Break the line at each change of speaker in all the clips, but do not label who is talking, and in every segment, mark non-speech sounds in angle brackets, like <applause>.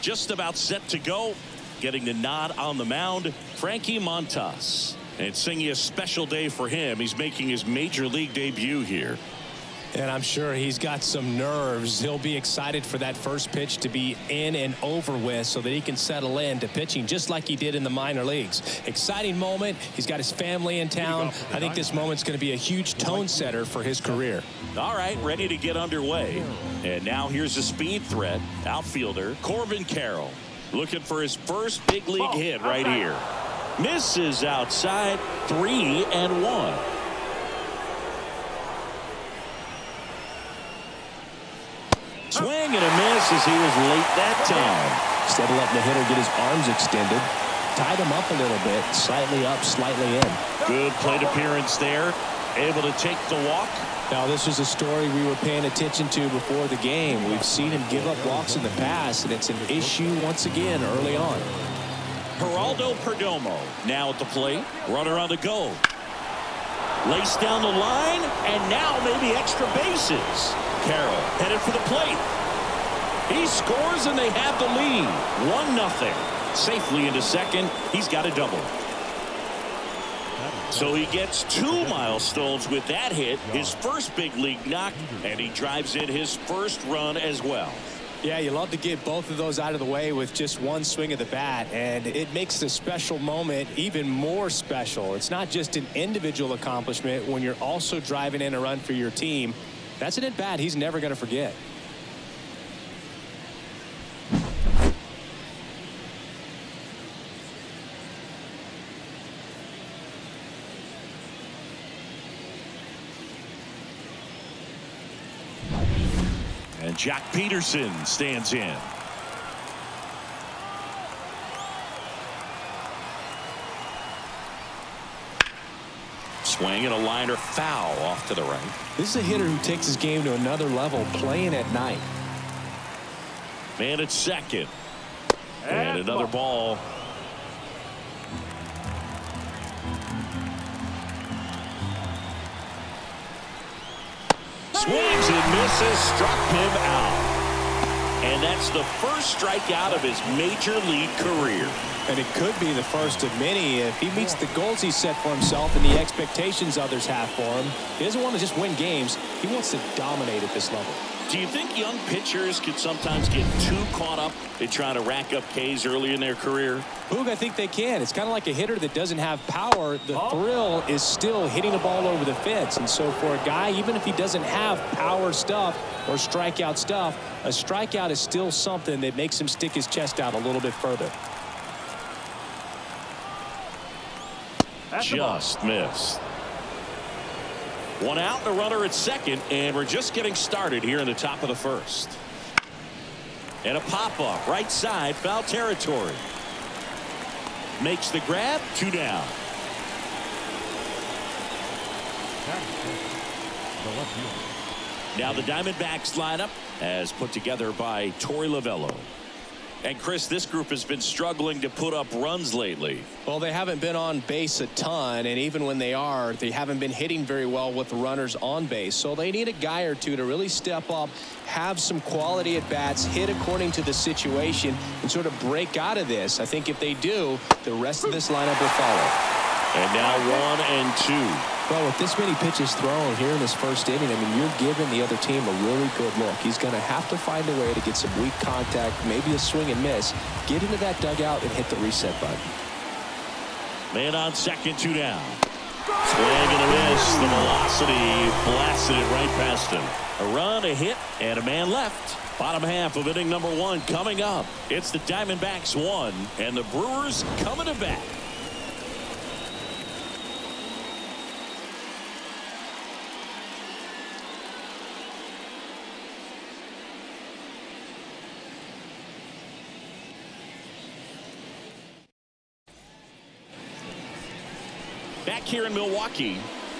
just about set to go. Getting the nod on the mound, Frankie Montas. And it's singing a special day for him. He's making his major league debut here.
And I'm sure he's got some nerves. He'll be excited for that first pitch to be in and over with so that he can settle in to pitching just like he did in the minor leagues. Exciting moment. He's got his family in town. I think this moment's going to be a huge tone setter for his career.
All right, ready to get underway. And now here's a speed threat. Outfielder Corbin Carroll looking for his first big league hit right here. Misses outside three and one. Swing and a miss as he was late that time.
Instead of letting the hitter get his arms extended, tied him up a little bit, slightly up, slightly in.
Good plate appearance there. Able to take the walk.
Now, this was a story we were paying attention to before the game. We've seen him give up walks in the past, and it's an issue once again early on.
Geraldo Perdomo now at the plate. Runner on the go. Lace down the line, and now maybe extra bases. Carroll headed for the plate. He scores, and they have the lead. 1-0. Safely into second. He's got a double. So he gets two milestones with that hit, his first big league knock, and he drives in his first run as well.
Yeah, you love to get both of those out of the way with just one swing of the bat, and it makes the special moment even more special. It's not just an individual accomplishment when you're also driving in a run for your team. That's an at bat he's never going to forget.
And Pederson stands in. Swing and a liner foul off to the right.
This is a hitter who takes his game to another level playing at night.
Man at second. And another ball. Swings and misses, struck him out. And that's the first strikeout of his major league career.
And it could be the first of many if he meets the goals he set for himself and the expectations others have for him. He doesn't want to just win games. He wants to dominate at this level.
Do you think young pitchers could sometimes get too caught up in trying to rack up Ks early in their career?
Boog, I think they can. It's kind of like a hitter that doesn't have power. The thrill is still hitting the ball over the fence. And so for a guy, even if he doesn't have power stuff or strikeout stuff, a strikeout is still something that makes him stick his chest out a little bit further.
Just missed. One out a runner at second, and we're just getting started here in the top of the first. And a pop-up right side, foul territory. Makes the grab, two down. Now the Diamondbacks lineup as put together by Torey Lovullo. And Chris, this group has been struggling to put up runs lately.
Well, they haven't been on base a ton, and even when they are, they haven't been hitting very well with runners on base. So they need a guy or two to really step up, have some quality at bats, hit according to the situation, and sort of break out of this. I think if they do, the rest of this lineup will follow.
And now one and two.
Well, with this many pitches thrown here in this first inning, I mean, you're giving the other team a really good look. He's going to have to find a way to get some weak contact, maybe a swing and miss, get into that dugout and hit the reset button.
Man on second, two down. Swing and a miss. The velocity blasted it right past him. A run, a hit, and a man left. Bottom half of inning number one coming up. It's the Diamondbacks one, and the Brewers coming to bat. In Milwaukee.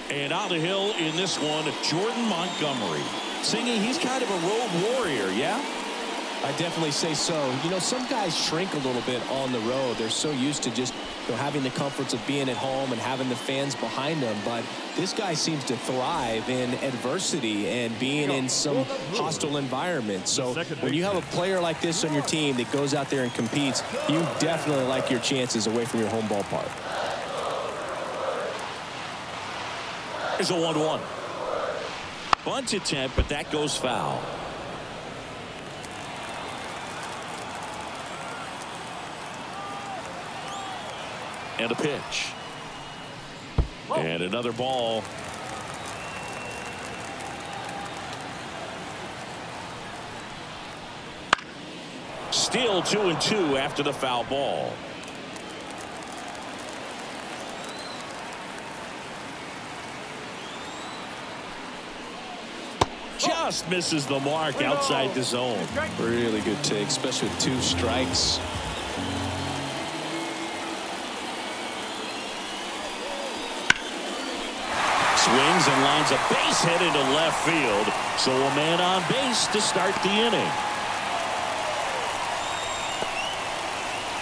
And on the hill in this one, Jordan Montgomery. Singing he's kind of a road warrior, yeah?
I definitely say so. You know, some guys shrink a little bit on the road. They're so used to just you know, having the comforts of being at home and having the fans behind them. But this guy seems to thrive in adversity and being in some hostile environment. So when you have a player like this on your team that goes out there and competes, you definitely like your chances away from your home ballpark.
Here's a 1-1. Bunt attempt, but that goes foul. And a pitch. And another ball. Still two and two after the foul ball. Just misses the mark outside the zone.
Really good take, especially with two strikes.
Swings and lines a base hit into left field. So a man on base to start the inning.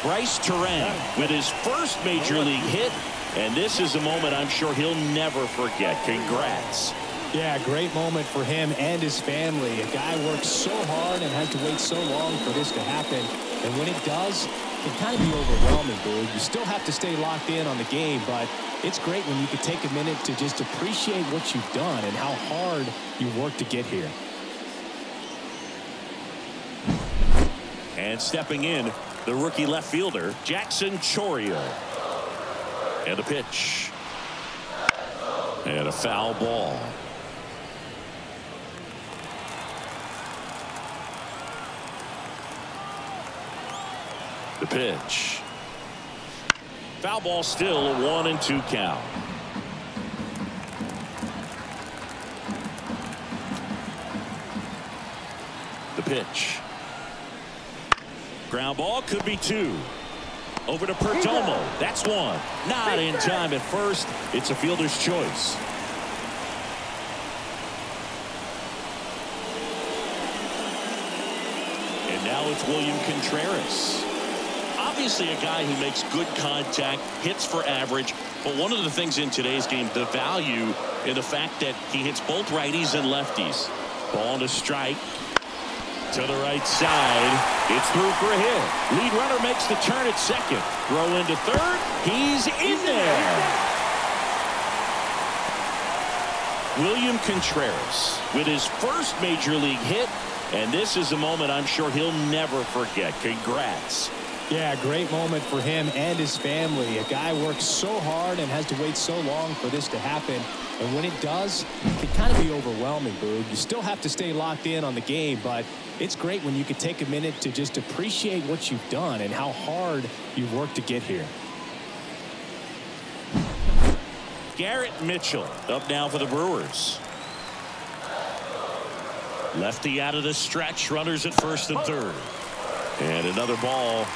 Brice Turang with his first major league hit. And this is a moment I'm sure he'll never forget. Congrats.
Yeah, great moment for him and his family. A guy works so hard and has to wait so long for this to happen. And when it does, it can kind of be overwhelming, dude. You still have to stay locked in on the game, but it's great when you can take a minute to just appreciate what you've done and how hard you worked to get here.
And stepping in, the rookie left fielder, Jackson Chourio. And a pitch. And a foul ball. The pitch. Foul ball still a one and two count. The pitch. Ground ball could be two. Over to Perdomo. That's one. Not in time at first. It's a fielder's choice. And now it's William Contreras obviously a guy who makes good contact, hits for average. But one of the things in today's game, the value in the fact that he hits both righties and lefties. Ball to strike. To the right side. It's through for a hit. Lead runner makes the turn at second. Throw into third. He's in there. William Contreras with his first major league hit. And this is a moment I'm sure he'll never forget. Congrats.
Yeah, great moment for him and his family. A guy works so hard and has to wait so long for this to happen. And when it does, it can kind of be overwhelming, Boog. You still have to stay locked in on the game, but it's great when you can take a minute to just appreciate what you've done and how hard you've worked to get here.
Garrett Mitchell up now for the Brewers. Lefty out of the stretch. Runners at first and third. And another ball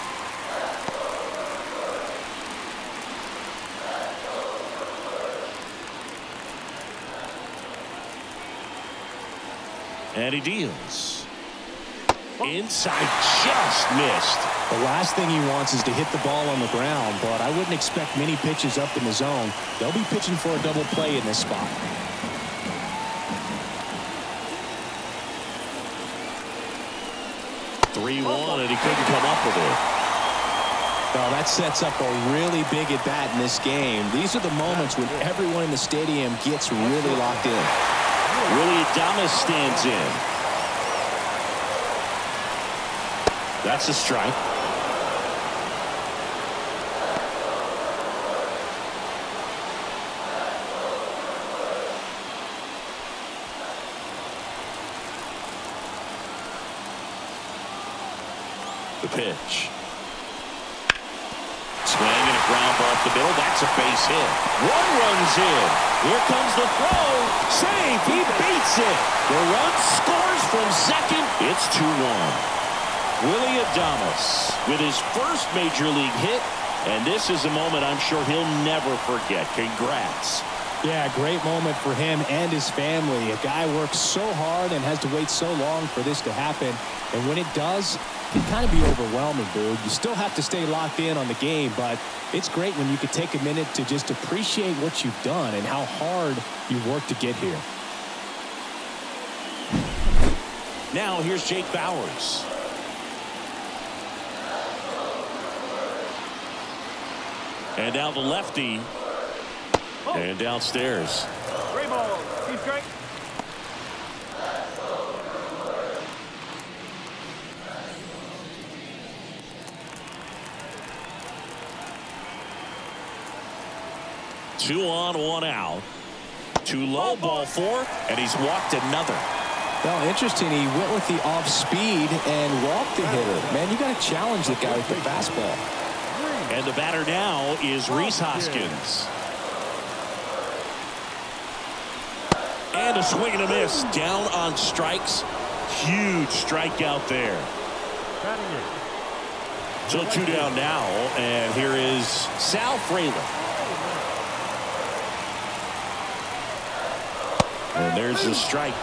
And he deals. Inside just missed.
The last thing he wants is to hit the ball on the ground, but I wouldn't expect many pitches up in the zone. They'll be pitching for a double play in this spot.
Three-one, and he couldn't come up with it.
Well, that sets up a really big at bat in this game. These are the moments when everyone in the stadium gets really locked in.
Willy Adames stands in. That's a strike. The pitch. Swing and the middle. That's a base hit. One runs in. Here comes the throw. Save. He beats it. The run scores from second. It's 2-1. Willy Adames with his first major league hit. And this is a moment I'm sure he'll never forget. Congrats.
Yeah, great moment for him and his family. A guy works so hard and has to wait so long for this to happen. And when it does, it can kind of be overwhelming, dude. You still have to stay locked in on the game, but it's great when you can take a minute to just appreciate what you've done and how hard you worked to get here.
Now here's Jake Bauers. And now the lefty. And downstairs.
Great ball. Keep straight.
Two on, one out. Too low, oh, ball four, and he's walked another.
Well, interesting. He went with the off speed and walked the hitter. Man, you got to challenge the guy with the fastball.
And the batter now is Rhys oh, Hoskins. And a swing and a miss. Down on strikes. Huge strikeout there. So two down now. And here is Sal Frelick. And there's the strike.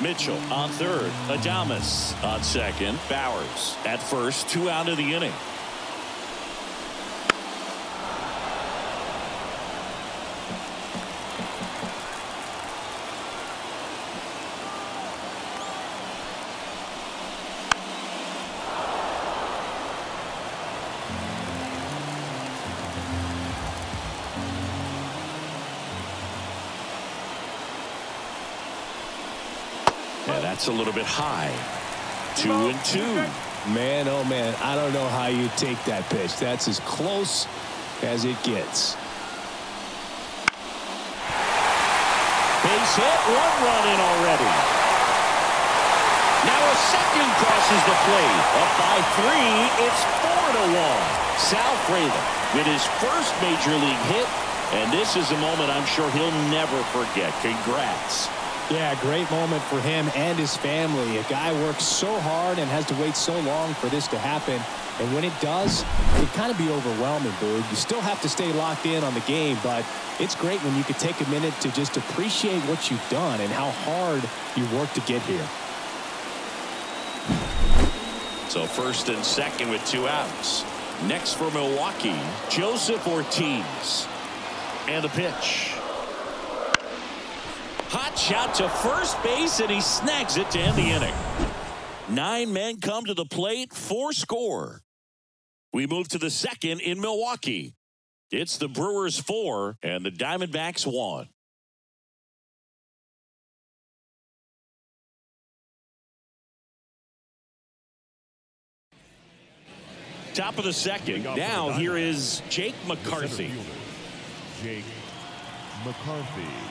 Mitchell on third. Adames on second. Bauers at first. Two out of the inning. That's a little bit high. Two and two.
Man, oh man, I don't know how you take that pitch. That's as close as it gets.
Base hit, one run in already. Now a second crosses the plate. Up by three, it's four to one. Sal Frelick with his first major league hit, and this is a moment I'm sure he'll never forget. Congrats.
Yeah, great moment for him and his family. A guy works so hard and has to wait so long for this to happen. And when it does, it kind of be overwhelming, dude. You still have to stay locked in on the game, but it's great when you can take a minute to just appreciate what you've done and how hard you worked to get here.
So first and second with two outs. Next for Milwaukee, Joseph Ortiz. And the pitch. Hot shot to first base, and he snags it to end the inning. Nine men come to the plate, four score. We move to the second in Milwaukee. It's the Brewers four and the Diamondbacks one. Top of the second. Now here is Jake McCarthy.
Jake McCarthy.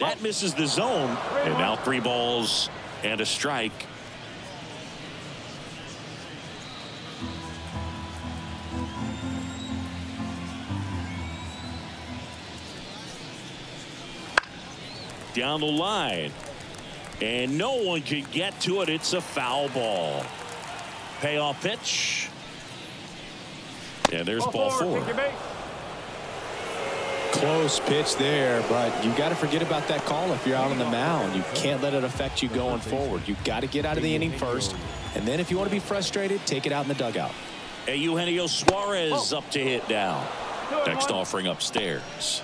That misses the zone. And now three balls and a strike. Down the line. And no one can get to it. It's a foul ball. Payoff pitch. And there's ball four.
Close pitch there, but you got to forget about that call if you're out on the mound. You can't let it affect you going forward. You've got to get out of the inning first. And then if you want to be frustrated, take it out in the dugout.
Hey, Eugenio Suarez up to hit down. Next offering upstairs.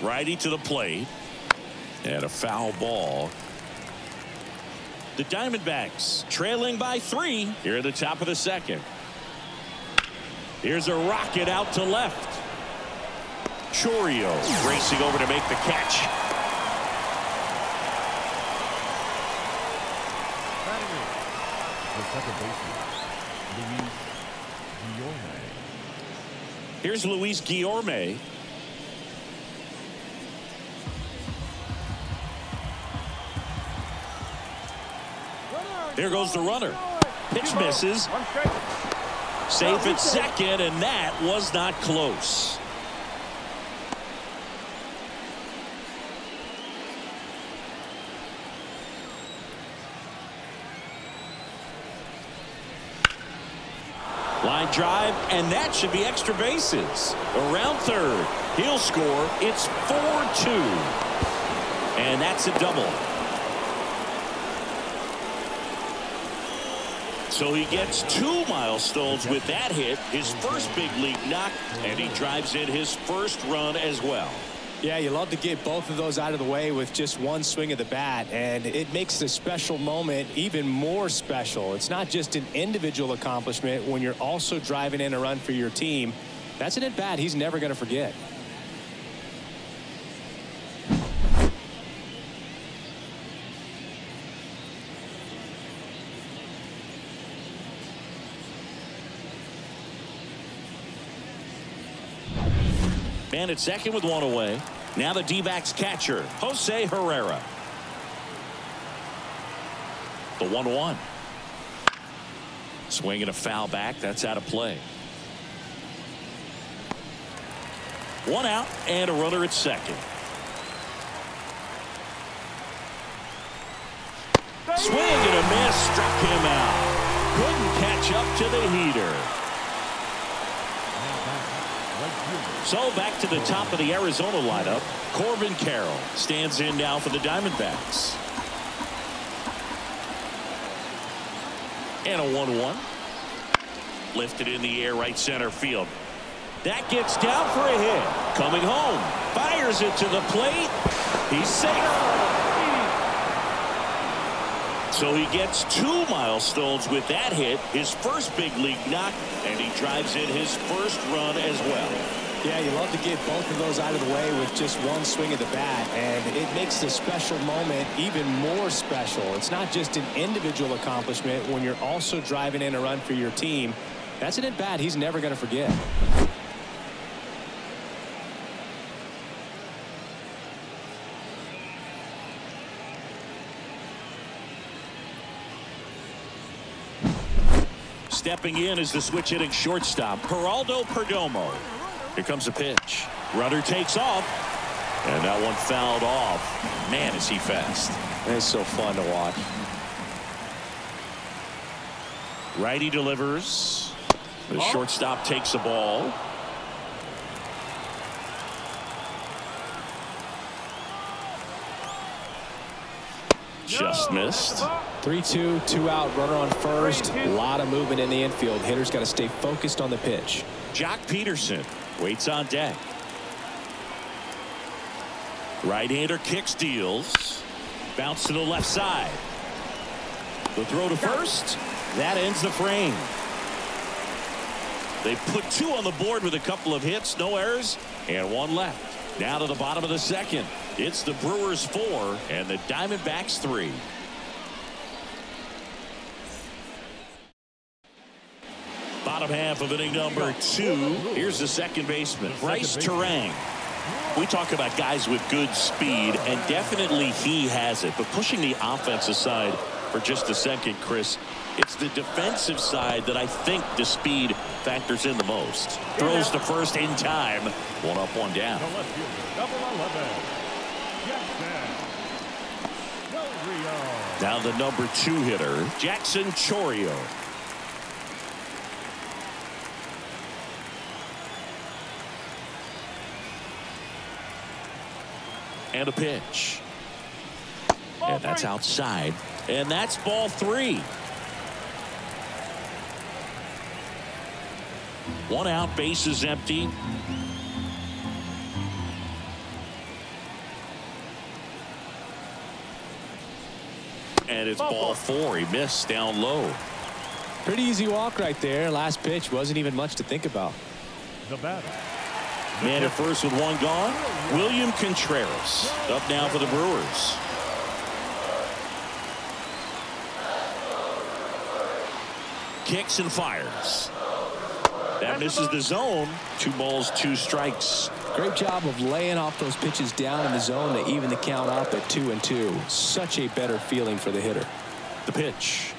Righty to the plate. And a foul ball. The Diamondbacks trailing by three here at the top of the second. Here's a rocket out to left. Chourio racing over to make the catch. Here's Luis Guillorme. There goes the runner. Pitch misses. Safe at second, and that was not close. Line drive, and that should be extra bases. Around third, he'll score. It's 4-2. And that's a double. So he gets two milestones with that hit, his first big league knock, and he drives in his first run as well.
Yeah, you love to get both of those out of the way with just one swing of the bat, and it makes the special moment even more special. It's not just an individual accomplishment when you're also driving in a run for your team. That's an at bat he's never going to forget.
Man at second with one away. Now the D-backs catcher, Jose Herrera. The 1-1. Swinging a foul back. That's out of play. One out and a runner at second. Swing and a miss. Struck him out. Couldn't catch up to the heater. So back to the top of the Arizona lineup. Corbin Carroll stands in now for the Diamondbacks. And a 1-1. Lifted in the air right center field. That gets down for a hit. Coming home. Fires it to the plate. He's safe. So he gets two milestones with that hit, his first big league knock, and he drives in his first run as well.
Yeah, you love to get both of those out of the way with just one swing of the bat, and it makes the special moment even more special. It's not just an individual accomplishment when you're also driving in a run for your team. That's an at bat he's never going to forget.
Stepping in is the switch hitting shortstop, Geraldo Perdomo. Here comes a pitch. Runner takes off. And that one fouled off. Man, is he fast.
It's so fun to watch.
Righty delivers. The shortstop takes the ball. Just missed.
3-2, two out, runner on first. A lot of movement in the infield. Hitter's got to stay focused on the pitch.
Joc Pederson waits on deck. Right-hander kicks deals. Bounce to the left side. The throw to first. That ends the frame. They put two on the board with a couple of hits, no errors, and one left. Now to the bottom of the second. It's the Brewers four and the Diamondbacks three. Bottom half of inning number two. Here's the second baseman, Brice Turang. We talk about guys with good speed, and definitely he has it. But pushing the offense aside for just a second, Chris, it's the defensive side that I think the speed factors in the most. Throws to first in time. One up, one down.
The left fielder, double 11. Jackson. Del Rio.
Now the number two hitter, Jackson Chourio. And a pitch. And that's outside. And that's ball three. One out, base is empty. And it's ball four. He missed down low.
Pretty easy walk right there. Last pitch wasn't even much to think about.
The batter.
Man at first with one gone. William Contreras up now for the Brewers. Kicks and fires. That misses the zone. Two balls, two strikes.
Great job of laying off those pitches down in the zone to even the count up at two and two. Such a better feeling for the hitter.
The pitch.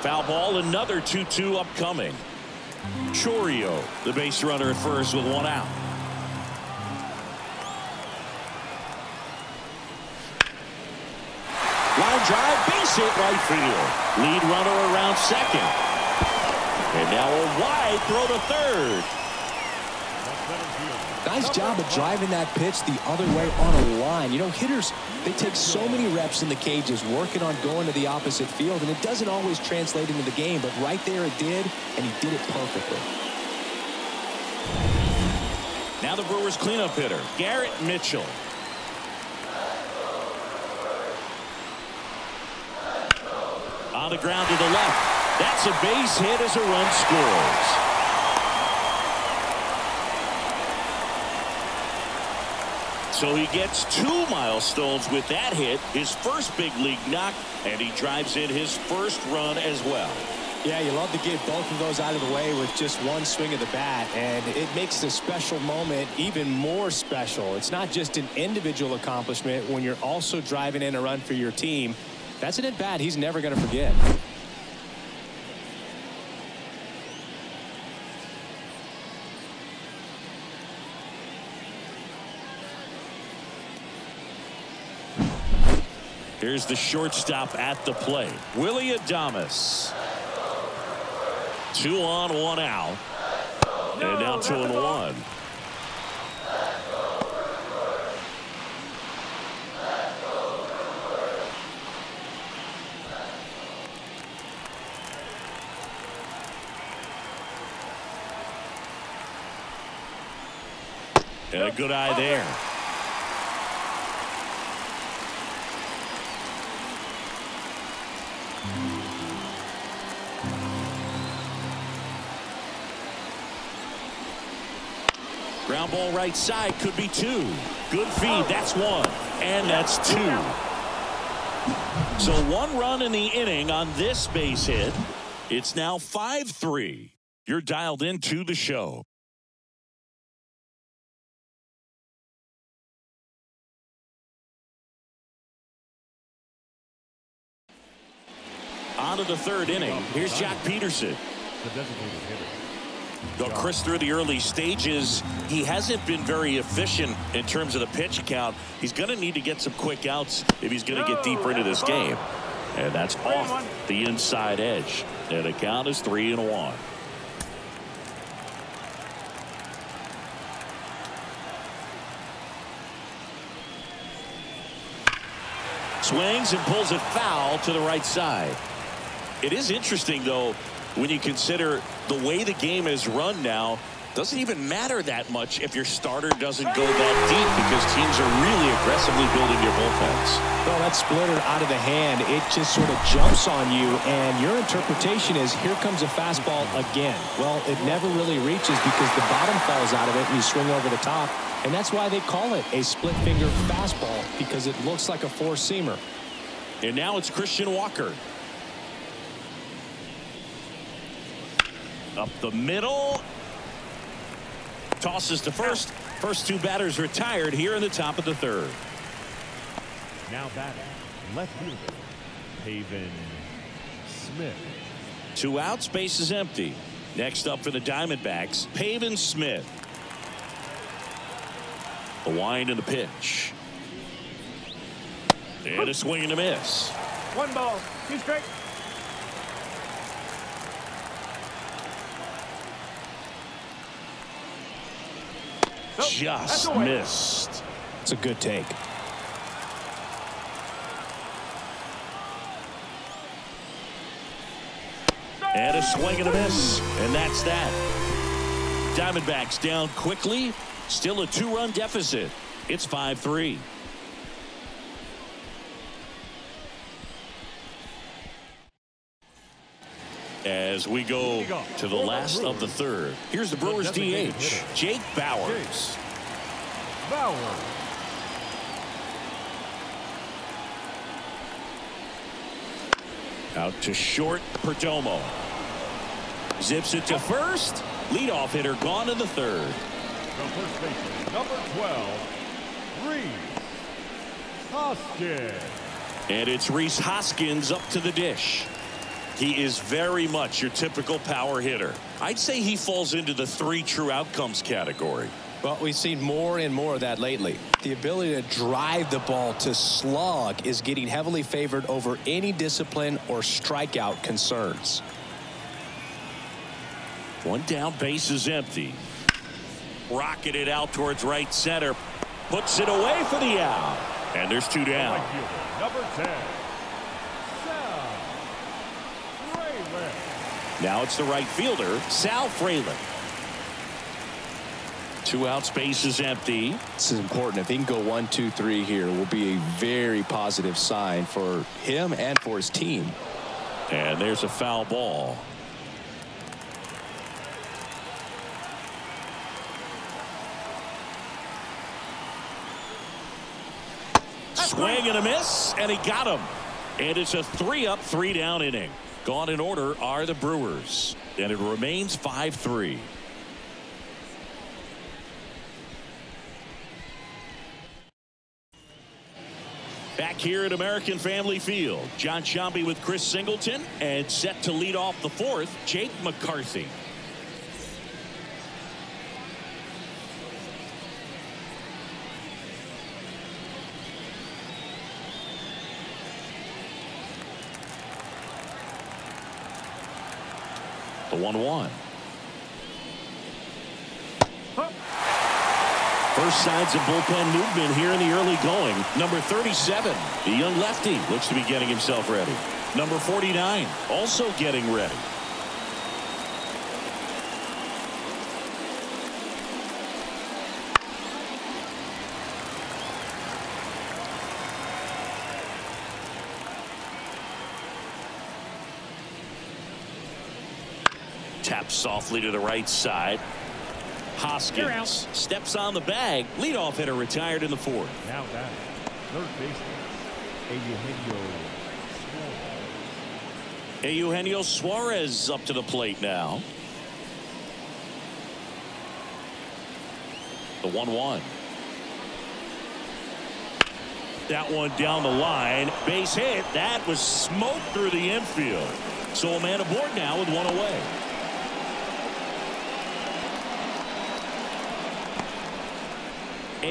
Foul ball, another 2-2 upcoming. Chourio, the base runner at first with one out. Line drive, base hit right field. Lead runner around second. And now a wide throw to third.
Nice job of driving that pitch the other way on a line. You know, hitters, they take so many reps in the cages working on going to the opposite field, and it doesn't always translate into the game, but right there it did, and he did it perfectly.
Now the Brewers cleanup hitter, Garrett Mitchell. On the ground to the left. That's a base hit as a run scores. So he gets two milestones with that hit, his first big league knock, and he drives in his first run as well.
Yeah, you love to get both of those out of the way with just one swing of the bat, and it makes the special moment even more special. It's not just an individual accomplishment when you're also driving in a run for your team. That's an at-bat he's never going to forget.
Here's the shortstop at the plate, Willy Adames. Two on, one out. And now two and one. And a good eye there. Ground ball right side could be two. Good feed. That's one. And that's two. So one run in the inning on this base hit. It's now 5-3. You're dialed into the show. On to the third inning. Here's Joc Pederson.
The designated hitter.
Well, Chris, through the early stages, he hasn't been very efficient in terms of the pitch count. He's going to need to get some quick outs if he's going to get deeper into this game. And that's off the inside edge. And the count is three and one. Swings and pulls it foul to the right side. It is interesting, though, when you consider the way the game is run now, doesn't even matter that much if your starter doesn't go that deep because teams are really aggressively building their bullpens.
Well, that splitter out of the hand, it just sort of jumps on you, and your interpretation is here comes a fastball again. Well, it never really reaches because the bottom falls out of it and you swing over the top, and that's why they call it a split finger fastball because it looks like a four-seamer.
And now it's Christian Walker. Up the middle. Tosses to first. First two batters retired here in the top of the third.
Now batting, left fielder, Pavin Smith.
Two outs, base is empty. Next up for the Diamondbacks, Pavin Smith. The wind and the pitch. And a swing and a miss.
One ball, two strike.
Just missed.
It's a good take.
And a swing and a miss. And that's that. Diamondbacks down quickly. Still a two-run deficit. It's 5-3. As we go to the last of the third. Here's the Brewers DH, Jake Bauers.
Bauer.
Out to short, Perdomo. Zips it to first. Leadoff hitter gone to the third.
First baseman, number 12, Rhys Hoskins.
And it's Rhys Hoskins up to the dish. He is very much your typical power hitter. I'd say he falls into the three true outcomes category.
Well, we've seen more and more of that lately. The ability to drive the ball to slug is getting heavily favored over any discipline or strikeout concerns.
One down base is empty. Rocketed out towards right center. Puts it away for the out. And there's two down.
Number 10, Sal Frelick.
Now it's the right fielder, Sal Frelick. Two outs, base is empty.
This is important. If he can go one, two, three here, will be a very positive sign for him and for his team.
And there's a foul ball. Swing and a miss, and he got him. And it's a three up, three down inning. Gone in order are the Brewers. And it remains 5 3. Back here at American Family Field, Jon Sciambi with Chris Singleton and set to lead off the fourth, Jake McCarthy. 1 1. First signs of bullpen movement here in the early going. Number 37, the young lefty, looks to be getting himself ready. Number 49, also getting ready. Taps softly to the right side. Hoskins steps on the bag. Leadoff hitter retired in the fourth.
Now that third baseman, Eugenio Suarez.
Eugenio Suarez up to the plate now. The 1 1. That one down the line. Base hit. That was smoked through the infield. So a man aboard now with one away.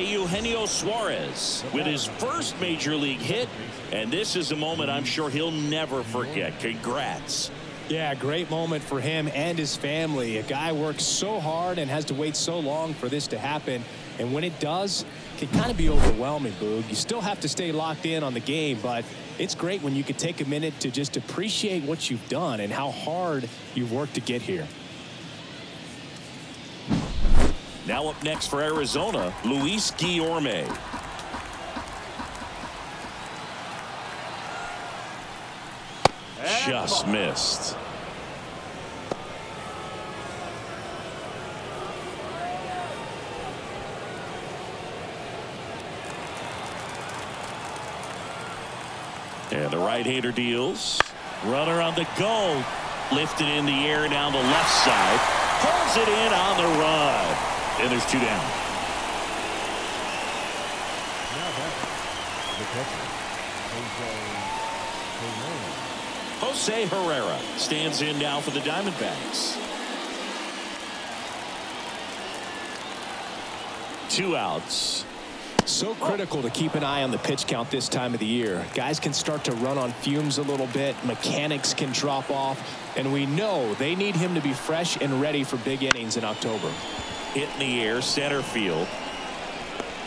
Eugenio Suarez with his first major league hit. And this is a moment I'm sure he'll never forget. Congrats.
Yeah, great moment for him and his family. A guy works so hard and has to wait so long for this to happen. And when it does, it can kind of be overwhelming, Boog. You still have to stay locked in on the game, but it's great when you can take a minute to just appreciate what you've done and how hard you've worked to get here.
Now up next for Arizona, Luis Guillorme. Just missed. And the right-hander deals. Runner on the go. Lifted in the air down the left side. Pulls it in on the run. And there's two down.
Now that the catcher, Jose Herrera.
Jose Herrera stands in now for the Diamondbacks. Two outs.
So critical to keep an eye on the pitch count this time of the year. Guys can start to run on fumes a little bit. Mechanics can drop off. And we know they need him to be fresh and ready for big innings in October.
Hit in the air, center field.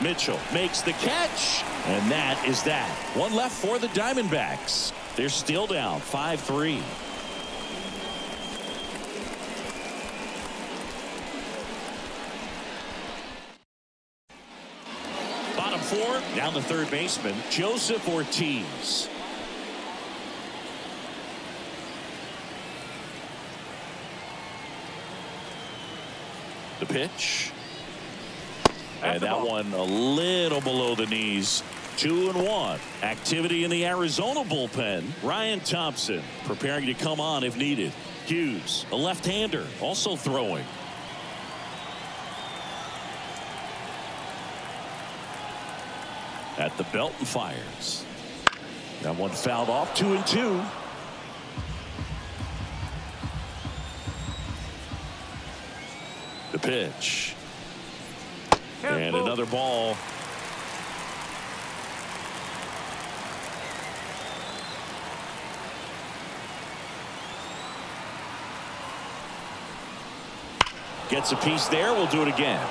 Mitchell makes the catch. And that is that. One left for the Diamondbacks. They're still down 5-3. Bottom four, down the third baseman, Joseph Ortiz. The pitch. And that one a little below the knees. Two and one. Activity in the Arizona bullpen. Ryan Thompson preparing to come on if needed. Hughes, a left-hander, also throwing. At the belt and fires. That one fouled off two and two. Pitch. And another ball. Gets a piece there. We'll do it again.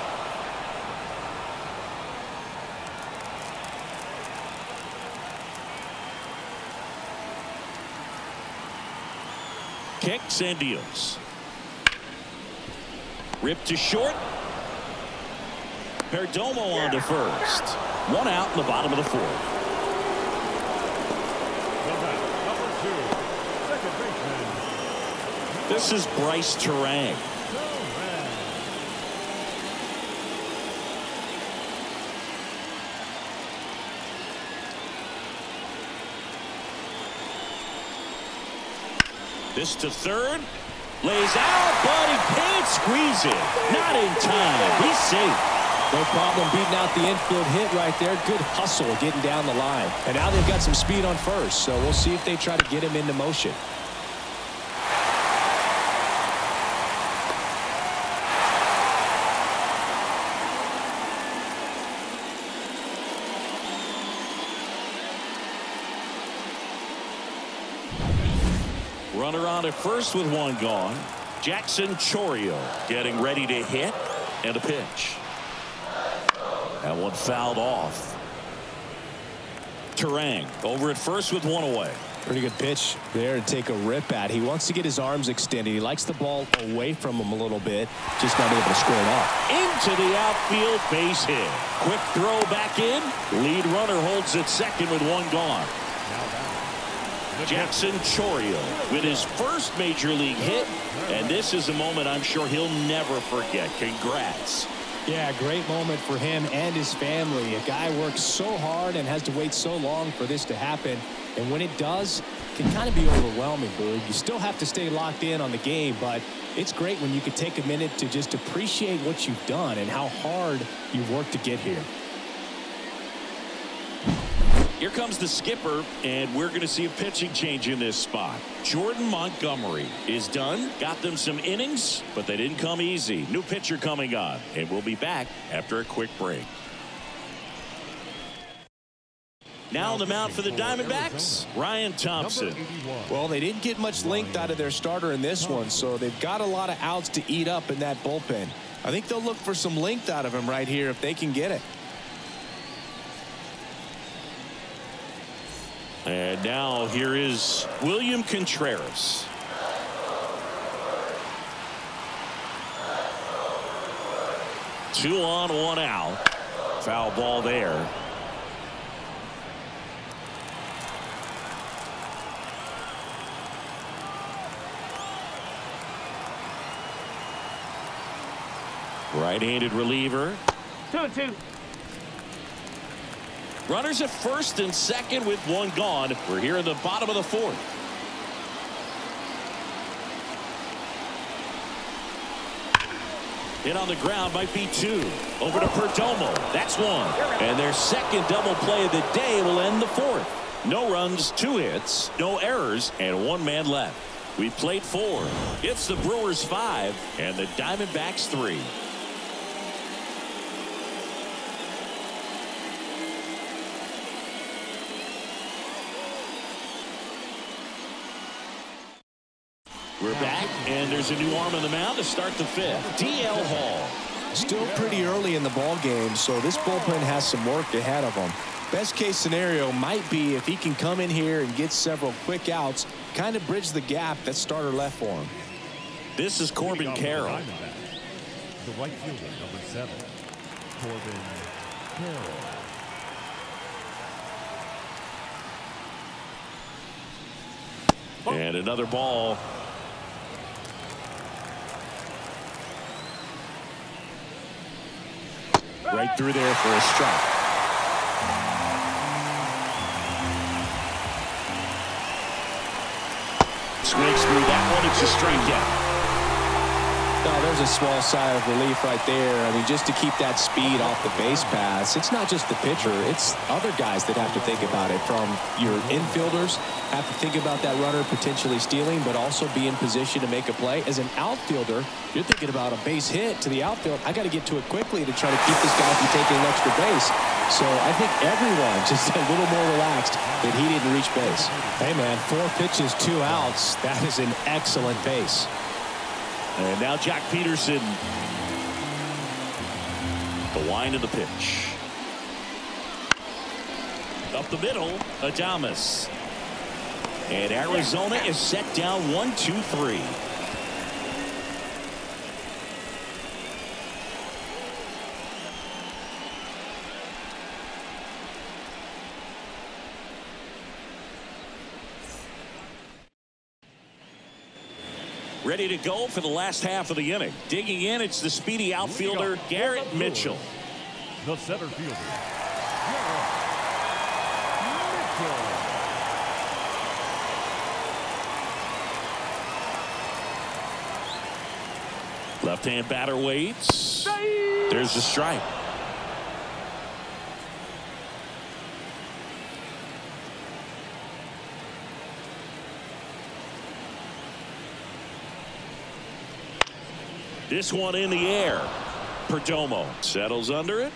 Kicks and deals. Ripped to short. Perdomo on to first. One out in the bottom of the fourth.
Number two, second baseman.
This is Brice Turang. This to third. Lays out, but he can't squeeze it. Not in time. He's safe.
No problem beating out the infield hit right there. Good hustle getting down the line. And now they've got some speed on first, so we'll see if they try to get him into motion.
At first with one gone. Jackson Chourio getting ready to hit and a pitch. That one fouled off. Turang over at first with one away.
Pretty good pitch there to take a rip at. He wants to get his arms extended. He likes the ball away from him a little bit. Just not able to square it off.
Into the outfield base hit. Quick throw back in. Lead runner holds at second with one gone. Jackson Chourio with his first major league hit. And this is a moment I'm sure he'll never forget. Congrats.
Yeah, great moment for him and his family. A guy works so hard and has to wait so long for this to happen. And when it does, it can kind of be overwhelming, Boog. You still have to stay locked in on the game, but it's great when you can take a minute to just appreciate what you've done and how hard you've worked to get here.
Here comes the skipper, and we're going to see a pitching change in this spot. Jordan Montgomery is done. Got them some innings, but they didn't come easy. New pitcher coming on, and we'll be back after a quick break. Now on the mound for the Diamondbacks, Ryan Thompson.
Well, they didn't get much length out of their starter in this one, so they've got a lot of outs to eat up in that bullpen. I think they'll look for some length out of him right here if they can get it.
And now here is William Contreras. Two on, one out. Foul ball there. Right-handed reliever.
Two and two.
Runners at first and second with one gone. We're here in the bottom of the fourth. Hit on the ground might be two. Over to Perdomo. That's one. And their second double play of the day will end the fourth. No runs, two hits, no errors, and one man left. We played four. It's the Brewers five and the Diamondbacks three. We're back, and there's a new arm on the mound to start the fifth. DL Hall.
Still pretty early in the ball game, so this bullpen has some work ahead of them. Best case scenario might be if he can come in here and get several quick outs, kind of bridge the gap that starter left for him.
This is Corbin Carroll.
The right fielder, number seven, Corbin Carroll.
And another ball.
Right through there for a strike.
Swings through that one. It's a strikeout.
Oh, there's a small sigh of relief right there. I mean, just to keep that speed off the base pass, it's not just the pitcher, it's other guys that have to think about it. From your infielders, have to think about that runner potentially stealing, but also be in position to make a play. As an outfielder, you're thinking about a base hit to the outfield. I got to get to it quickly to try to keep this guy from taking an extra base. So I think everyone <laughs> just a little more relaxed that he didn't reach base.
Hey, man, four pitches, two outs. That is an excellent base.
And now Joc Pederson. The wind of the pitch. Up the middle, Adames. And Arizona is set down one, two, three. Ready to go for the last half of the inning. Digging in, it's the speedy outfielder, Garrett Mitchell.
The center fielder,
Left-hand batter waits. There's the strike. This one in the air. Perdomo settles under it.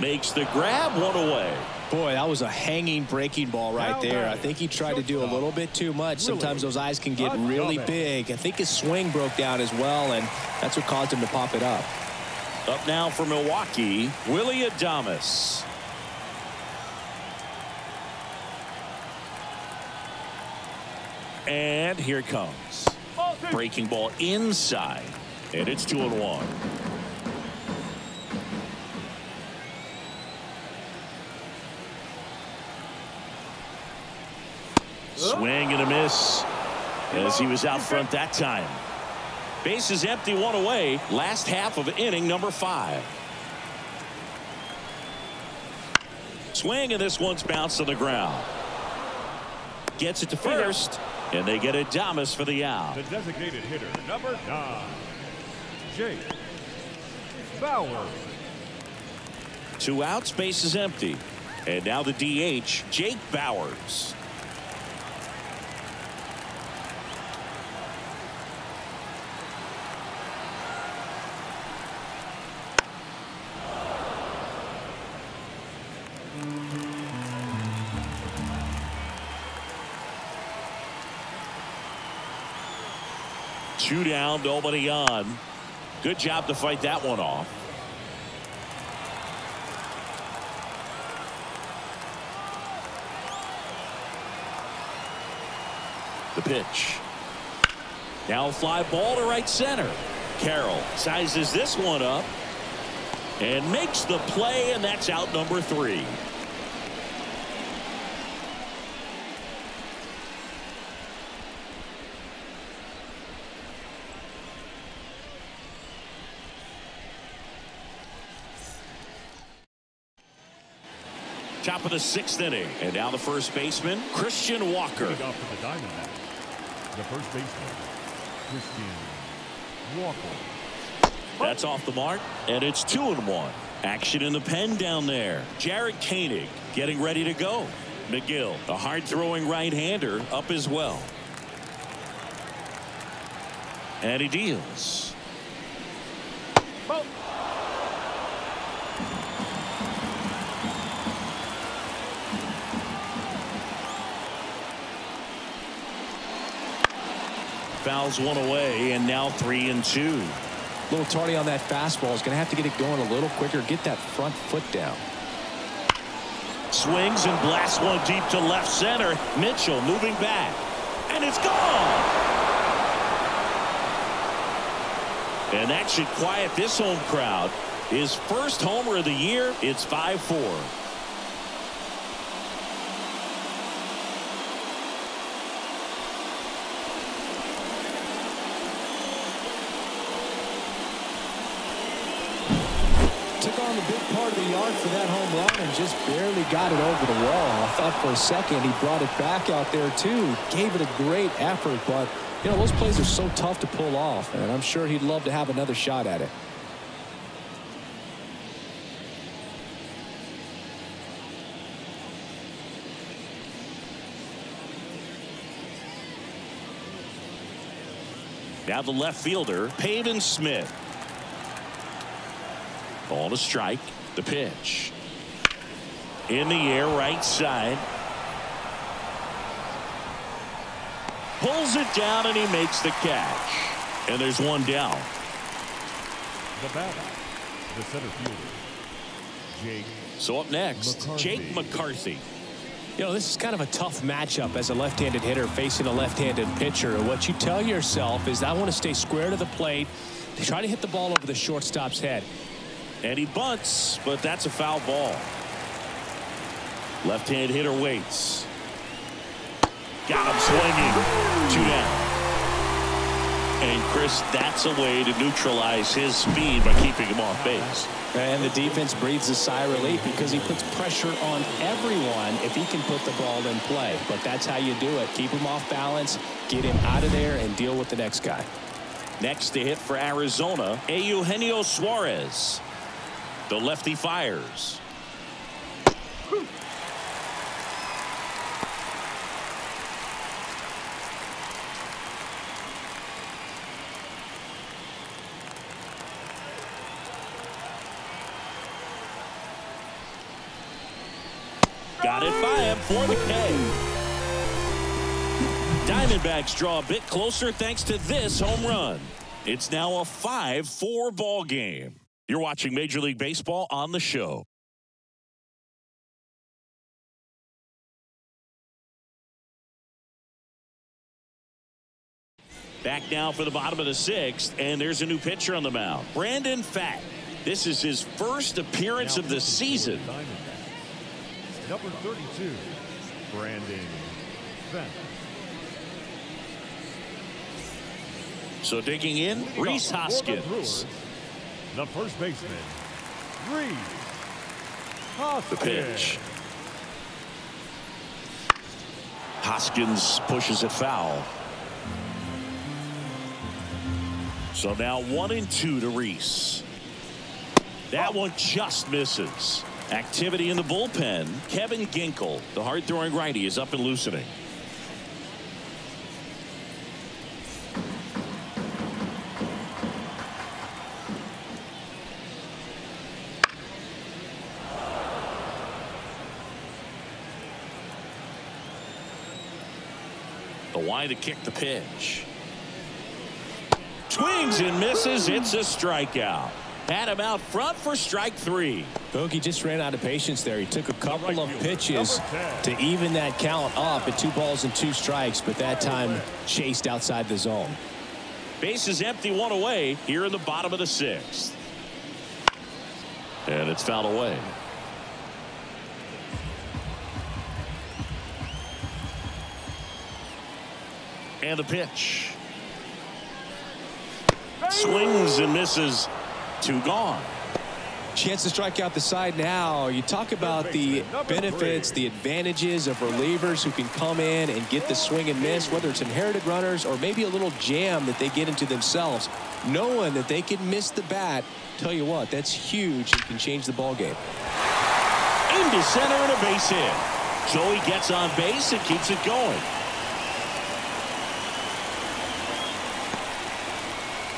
Makes the grab one away.
Boy, that was a hanging breaking ball right there. I think he tried to do a little bit too much. Sometimes those eyes can get really big. I think his swing broke down as well, and that's what caused him to pop it up.
Up now for Milwaukee, Willy Adames. And here it comes. Breaking ball inside. And it's two and one. Swing and a miss as he was out front that time. Base is empty, one away. Last half of inning number five. Swing and this one's bounced to the ground. Gets it to first. And they get Adames for the out.
The designated hitter, number nine, Jake Bauers.
Two outs, base is empty. And now the DH, Jake Bauers. Two down, nobody on. Good job to fight that one off. The pitch. Now fly ball to right center. Carroll sizes this one up and makes the play, and that's out number three. Top of the sixth inning. And now the first baseman, Christian Walker.
The the first baseman, Christian Walker.
That's off the mark, and it's two and one. Action in the pen down there. Jared Koenig getting ready to go. McGill, a hard-throwing right-hander, up as well. And he deals. Fouls one away, and now three and two.
A little tardy on that fastball. Is going to have to get it going a little quicker. Get that front foot down.
Swings and blasts one deep to left center. Mitchell moving back. And it's gone. And that should quiet this home crowd. His first homer of the year. It's 5-4.
Took on the big part of the yard for that home run and just barely got it over the wall. I thought for a second he brought it back out there too. Gave it a great effort, but you know those plays are so tough to pull off, and I'm sure he'd love to have another shot at it.
Now the left fielder, Pavin Smith. On a strike. The pitch. In the air, right side. Pulls it down and he makes the catch. And there's one down.
The batter, the center fielder, Jake.
So up next,
McCarthy.
Jake McCarthy.
You know, this is kind of a tough matchup as a left-handed hitter facing a left-handed pitcher. And what you tell yourself is I want to stay square to the plate, try to hit the ball over the shortstop's head.
And he bunts, but that's a foul ball. Left-hand hitter waits. Got him swinging. Two down. And Chris, that's a way to neutralize his speed by keeping him off base.
And the defense breathes a sigh of relief because he puts pressure on everyone if he can put the ball in play. But that's how you do it. Keep him off balance, get him out of there, and deal with the next guy.
Next to hit for Arizona, A Eugenio Suarez. The lefty fires. Got it by him for the K. Diamondbacks draw a bit closer thanks to this home run. It's now a 5-4 ball game. You're watching Major League Baseball on the show. Back now for the bottom of the sixth, and there's a new pitcher on the mound. Brandon Pfaadt. This is his first appearance of the season.
Number 32, Brandon Fenn.
So digging in,
Rhys
Hoskins.
Brewers, the first baseman, Rhys Hoskins.
The pitch. Hoskins pushes it foul. So now one and two to Rhys. That one just misses. Activity in the bullpen. Kevin Ginkel, the hard throwing righty, is up and loosening. The wide to kick the pitch. Swings and misses. It's a strikeout. Had him out front for strike three.
Bogey just ran out of patience there. He took a couple of
fielder,
pitches to even that count up at two balls and two strikes, but that time chased outside the zone.
Base is empty, one away here in the bottom of the sixth. And it's fouled away. And the pitch. Swings and misses. Two gone.
Chance to strike out the side now. You talk about the benefits, the advantages of relievers who can come in and get the swing and miss, whether it's inherited runners or maybe a little jam that they get into themselves. Knowing that they can miss the bat, tell you what, that's huge and can change the ball game.
Into center and a base hit. He gets on base and keeps it going.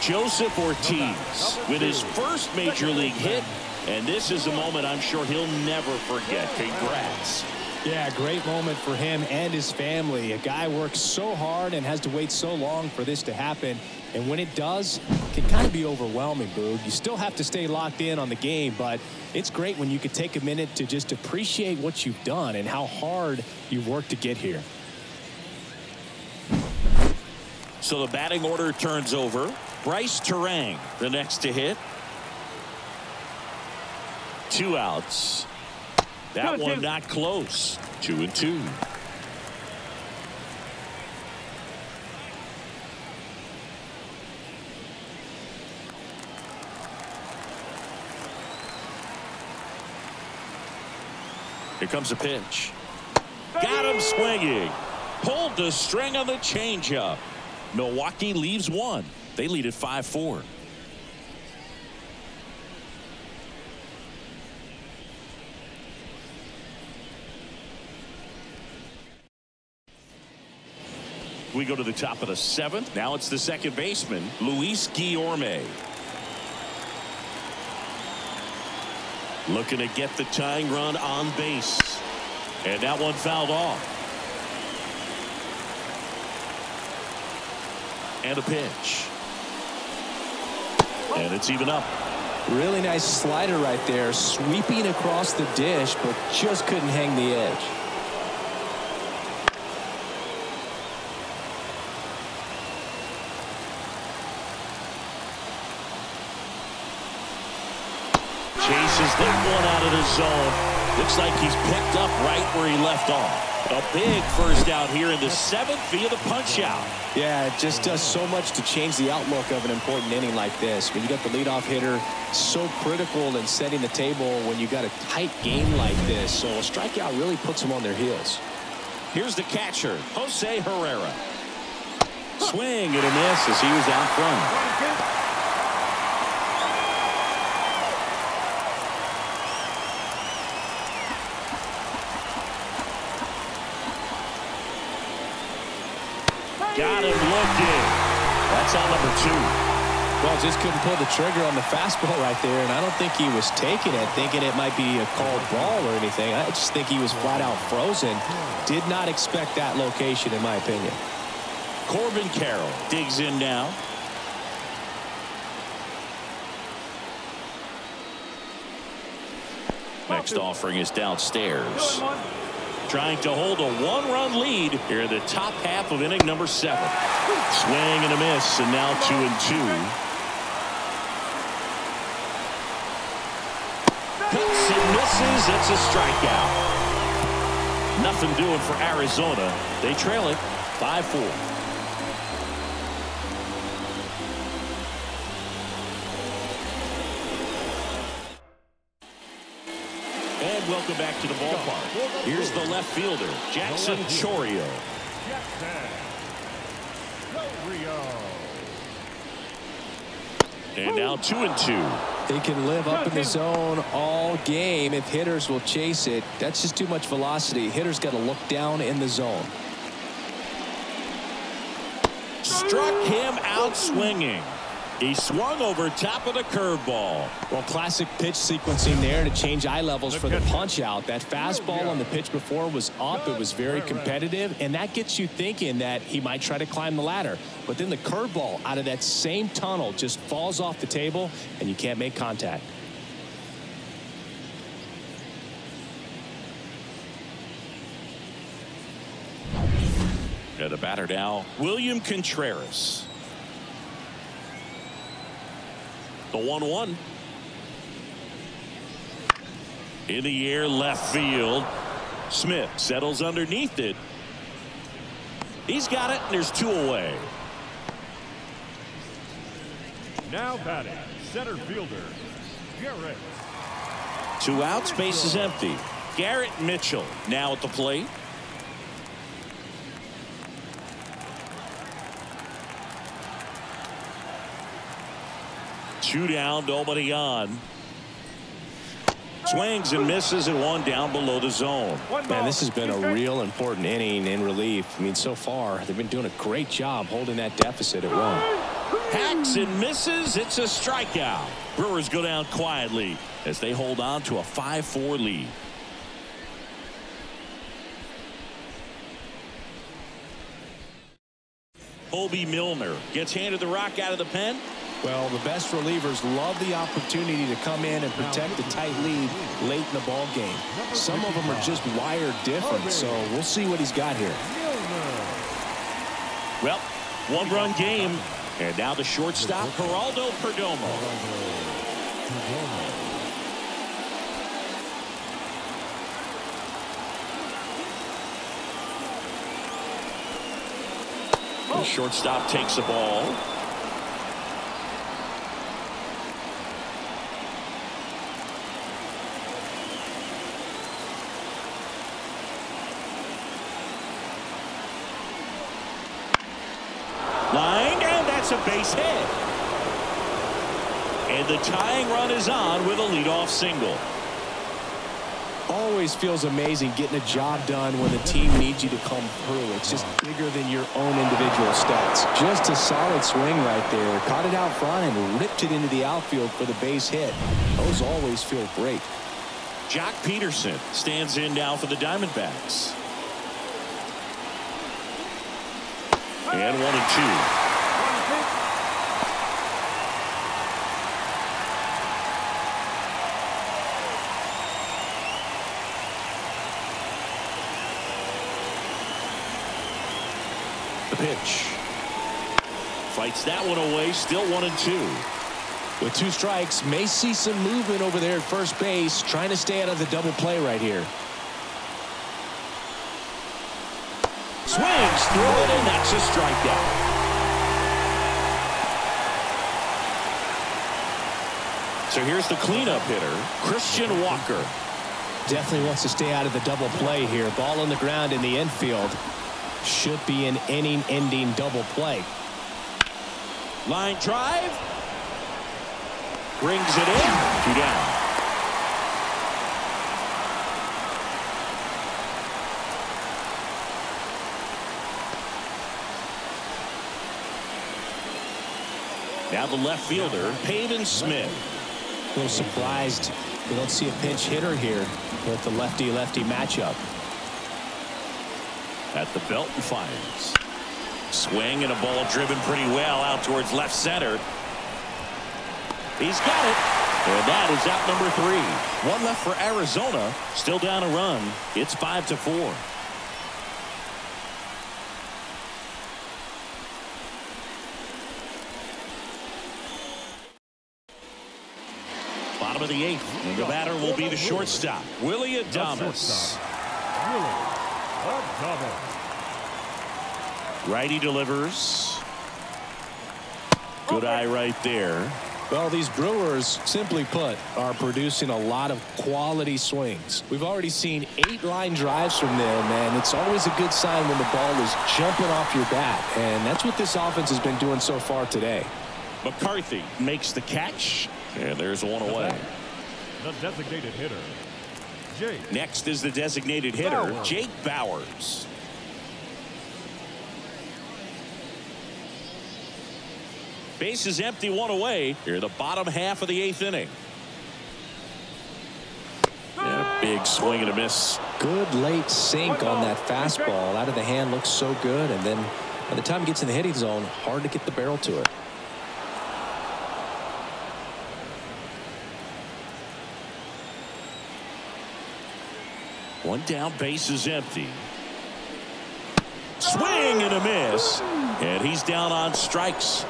Joseph Ortiz with his first major league hit. And this is a moment I'm sure he'll never forget. Congrats.
Yeah, great moment for him and his family. A guy works so hard and has to wait so long for this to happen. And when it does, it can kind of be overwhelming, Boog. You still have to stay locked in on the game, but it's great when you can take a minute to just appreciate what you've done and how hard you've worked to get here.
So the batting order turns over. Brice Turang, the next to hit. Two outs. That one not close. Two and two. Here comes a pitch. Got him swinging. Pulled the string on the changeup. Milwaukee leaves one. They lead at 5-4. We go to the top of the seventh. Now it's the second baseman, Luis Guillorme. Looking to get the tying run on base. And that one fouled off. And a pitch. And it's even up.
Really nice slider right there, sweeping across the dish, but just couldn't hang the edge.
Chases that one out of the zone. Looks like he's picked up right where he left off. A big first out here in the seventh via the punch out.
Yeah, it just does so much to change the outlook of an important inning like this. When you got the leadoff hitter so critical in setting the table when you got a tight game like this. So a strikeout really puts them on their heels.
Here's the catcher, Jose Herrera. Swing and a miss as he was out front. Got him looking. That's on number two.
Well, just couldn't pull the trigger on the fastball right there, and I don't think he was taking it, thinking it might be a called ball or anything. I just think he was flat out frozen. Did not expect that location, in my opinion.
Corbin Carroll digs in now. Next offering is downstairs. Trying to hold a one-run lead here in the top half of inning number seven. Swing and a miss, and now two and two. Cuts and misses. It's a strikeout. Nothing doing for Arizona. They trail it 5-4. And welcome back to the ballpark. Here's the left fielder, Jackson Chourio. And now two and two.
They can live up in the zone all game if hitters will chase it. That's just too much velocity. Hitters got to look down in the zone.
Struck him out swinging. He swung over top of the curveball.
Well, classic pitch sequencing there to change eye levels for the punch out. That fastball on the pitch before was up. It was very competitive, and that gets you thinking that he might try to climb the ladder. But then the curveball out of that same tunnel just falls off the table, and you can't make contact.
And the batter now, William Contreras. The 1 1. In the air, left field. Smith settles underneath it. He's got it, and there's two away.
Now batting, center fielder, Garrett.
Two outs, base is empty. Garrett Mitchell now at the plate. Two down, nobody on. Swings and misses and one down below the zone.
Man, this has been a real important inning in relief. I mean, so far, they've been doing a great job holding that deficit at one.
Hacks and misses. It's a strikeout. Brewers go down quietly as they hold on to a 5-4 lead. Hoby Milner gets handed the rock out of the pen.
Well, the best relievers love the opportunity to come in and protect the tight lead late in the ball game. Some of them are just wired different, so we'll see what he's got here.
Well, one run game. And now the shortstop, Geraldo Perdomo. The shortstop takes the ball. That's a base hit. And the tying run is on with a leadoff single.
Always feels amazing getting a job done when the team needs you to come through. It's just bigger than your own individual stats. Just a solid swing right there. Caught it out front and ripped it into the outfield for the base hit. Those always feel great.
Joc Pederson stands in now for the Diamondbacks. And one and two. Pitch. Fights that one away. Still one and two.
With two strikes, may see some movement over there at first base, trying to stay out of the double play right here.
Swings through it, and that's a strikeout. So here's the cleanup hitter, Christian Walker.
Definitely wants to stay out of the double play here. Ball on the ground in the infield. Should be an inning-ending double play.
Line drive. Brings it in. Two down. Now the left fielder, Pavin Smith.
A little surprised we don't see a pinch hitter here with the lefty-lefty matchup.
At the belt and fires. Swing and a ball driven pretty well out towards left center. He's got it. And that is out number three. One left for Arizona. Still down a run. It's five to four. Bottom of the eighth. And the batter will be the shortstop, Willy Adames.
Willy Adames.
Righty delivers. Good eye right there.
Well, these Brewers, simply put, are producing a lot of quality swings. We've already seen eight line drives from them, and it's always a good sign when the ball is jumping off your bat. And that's what this offense has been doing so far today.
McCarthy makes the catch. And there's one away.
The designated hitter, Jake.
Next is the designated hitter,
Bauers.
Jake Bauers. Base is empty, one away. Here, the bottom half of the eighth inning. And a big swing and a miss.
Good late sink on that fastball. Out of the hand looks so good, and then by the time it gets in the hitting zone, hard to get the barrel to it.
One down, base is empty. Swing and a miss. And he's down on strikes.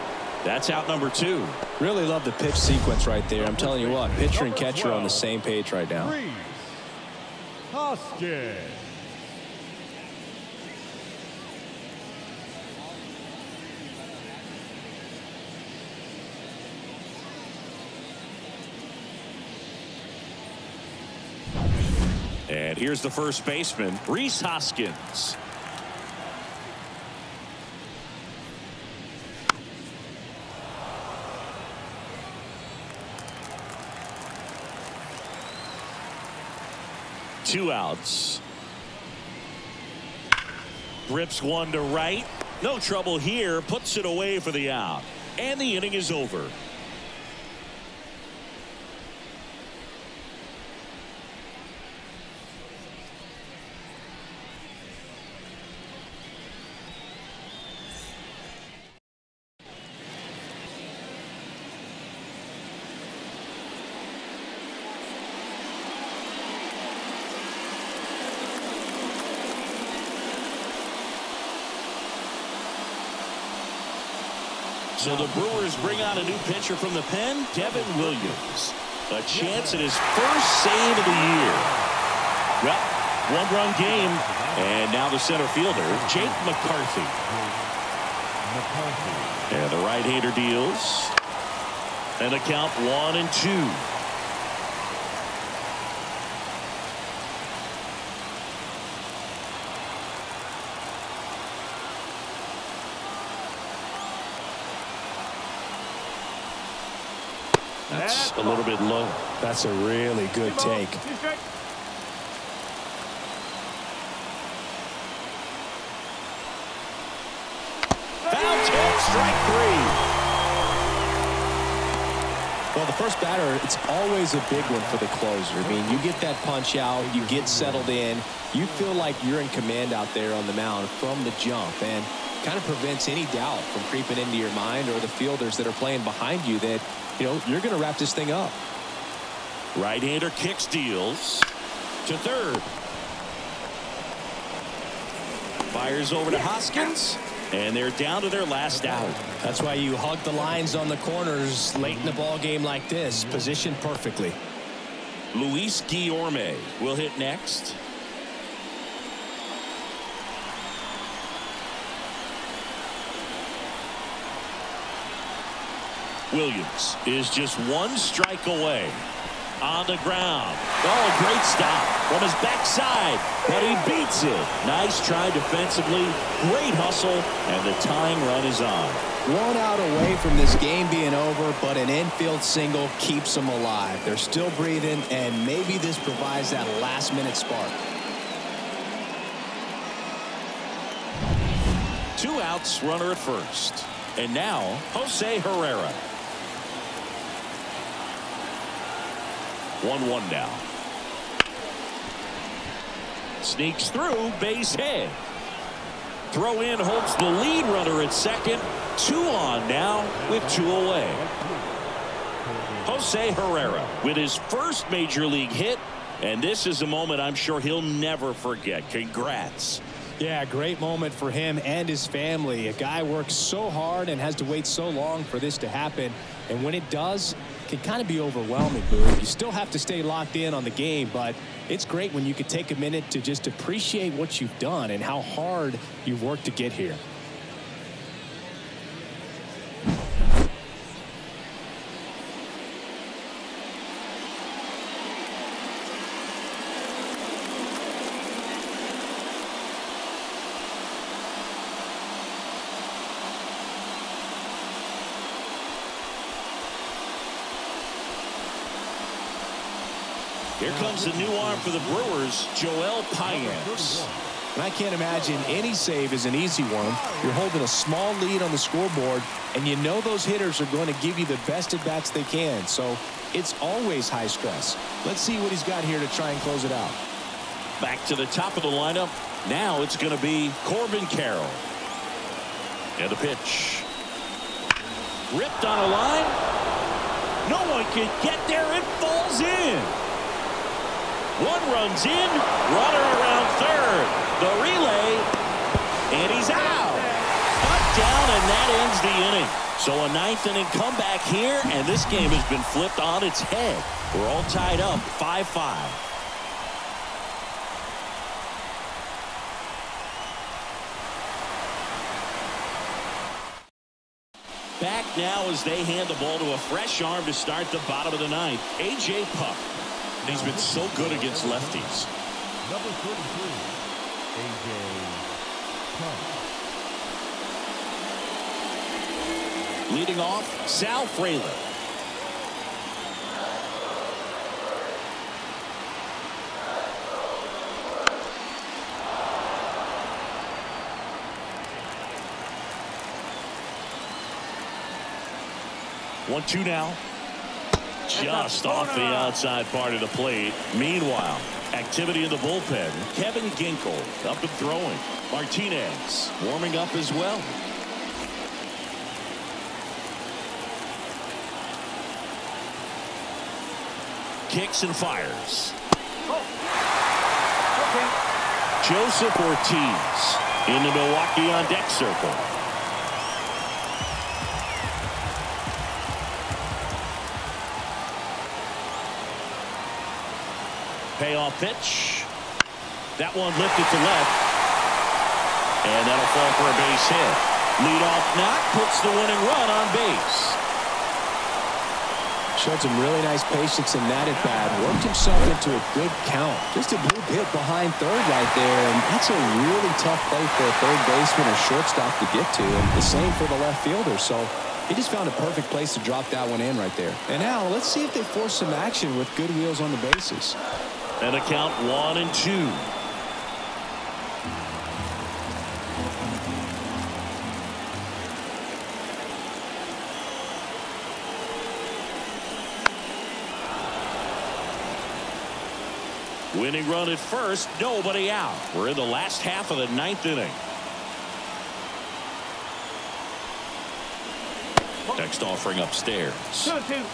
That's out number two.
Really love the pitch sequence right there. I'm telling you what, pitcher and catcher on the same page right now.
Rhys Hoskins.
And here's the first baseman, Rhys Hoskins. Two outs. Rips one to right. No trouble here. Puts it away for the out. And the inning is over. So the Brewers bring on a new pitcher from the pen, Devin Williams. A chance at his first save of the year. Well, one-run game, and now the center fielder, Jake McCarthy. And the right-hander deals. And the count one and two. That's a little bit low.
That's a really good take.
Foul tip, strike three.
Well, the first batter, it's always a big one for the closer. I mean, you get that punch out, you get settled in, you feel like you're in command out there on the mound from the jump, and kind of prevents any doubt from creeping into your mind or the fielders that are playing behind you that, you know, you're going to wrap this thing up.
Right-hander kicks deals to third. Fires over to Hoskins. And they're down to their last out.
That's why you hug the lines on the corners late in the ball game like this, positioned perfectly.
Luis Guillorme will hit next. Williams is just one strike away. On the ground. Oh, great stop from his backside, but he beats it. Nice try defensively. Great hustle, and the tying run is on.
One out away from this game being over, but an infield single keeps them alive. They're still breathing, and maybe this provides that last-minute spark.
Two outs, runner at first. And now, Jose Herrera. 1-1 now. Sneaks through, base hit. Throw in holds the lead runner at second. Two on now with two away. Jose Herrera with his first major league hit. And this is a moment I'm sure he'll never forget. Congrats.
Yeah, great moment for him and his family. A guy works so hard and has to wait so long for this to happen. And when it does, can kind of be overwhelming, Boog. You still have to stay locked in on the game, but it's great when you can take a minute to just appreciate what you've done and how hard you've worked to get here.
Here comes the new arm for the Brewers, Joel Payamps.
And I can't imagine any save is an easy one. You're holding a small lead on the scoreboard, and you know those hitters are going to give you the best at bats they can. So it's always high stress. Let's see what he's got here to try and close it out.
Back to the top of the lineup. Now it's going to be Corbin Carroll. And the pitch. Ripped on a line. No one can get there. It falls in. One runs in. Runner around third. The relay. And he's out. Up down, and that ends the inning. So a ninth inning comeback here, and this game has been flipped on its head. We're all tied up 5-5. Back now as they hand the ball to a fresh arm to start the bottom of the ninth. A.J. Puk. He's been so good against lefties.
Number 33, A.J.
Leading off, Sal Frelick. One two now. Just off the outside part of the plate. Meanwhile, activity in the bullpen. Kevin Ginkel up and throwing. Martinez warming up as well. Kicks and fires. Oh. Joseph Ortiz in the Milwaukee on deck circle. Payoff pitch. That one lifted to left. And that'll fall for a base hit. Leadoff knock puts the winning run on base.
Showed some really nice patience in that at bat. Worked himself into a good count. Just a good hit behind third right there. And that's a really tough play for a third baseman or shortstop to get to. And the same for the left fielder. So He just found a perfect place to drop that one in right there. And now let's see if they force some action with good wheels on the bases.
And a count one and two. Winning run at first, nobody out. We're in the last half of the ninth inning. Next offering upstairs.
Two, two.